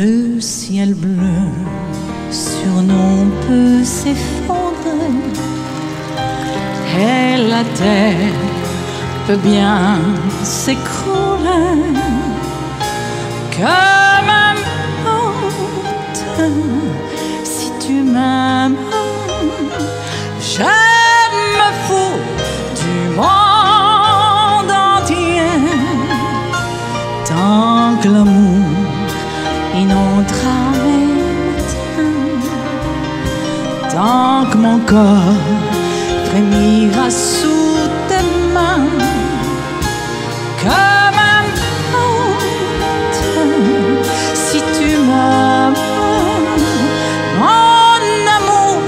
Le ciel bleu sur nous peut s'effondrer et la terre peut bien s'écrouler comme un monte si tu m'aimes je me fous du monde entier. Tant que l'amour inondera mes matins tant que mon corps frémira sous tes mains comme un monte si tu m'aimes mon amour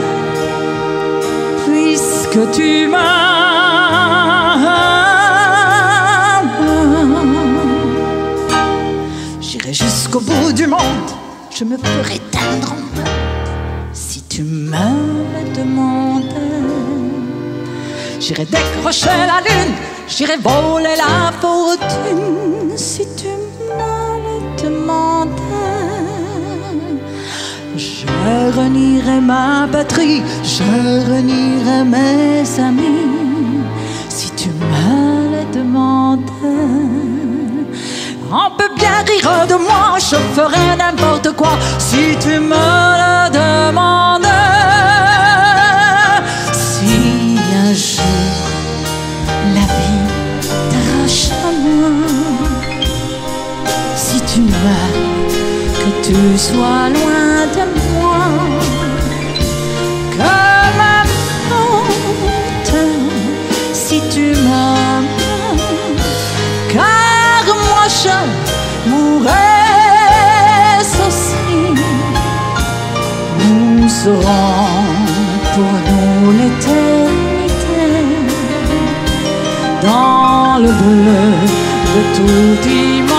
puisque tu m'aimes du monde je me ferai teindre en bleu si tu me le demandes J'irai décrocher la lune, j'irai voler la fortune si tu me le demandes. Je renierai ma patrie, je renierai mes amis si tu me le demandes. On peut bien rire de moi, je ferai n'importe quoi si tu me le demandes. Si un jour la vie t'arrache à moi, si tu veux que tu sois loin de moi, l'éternité dans le bleu de toute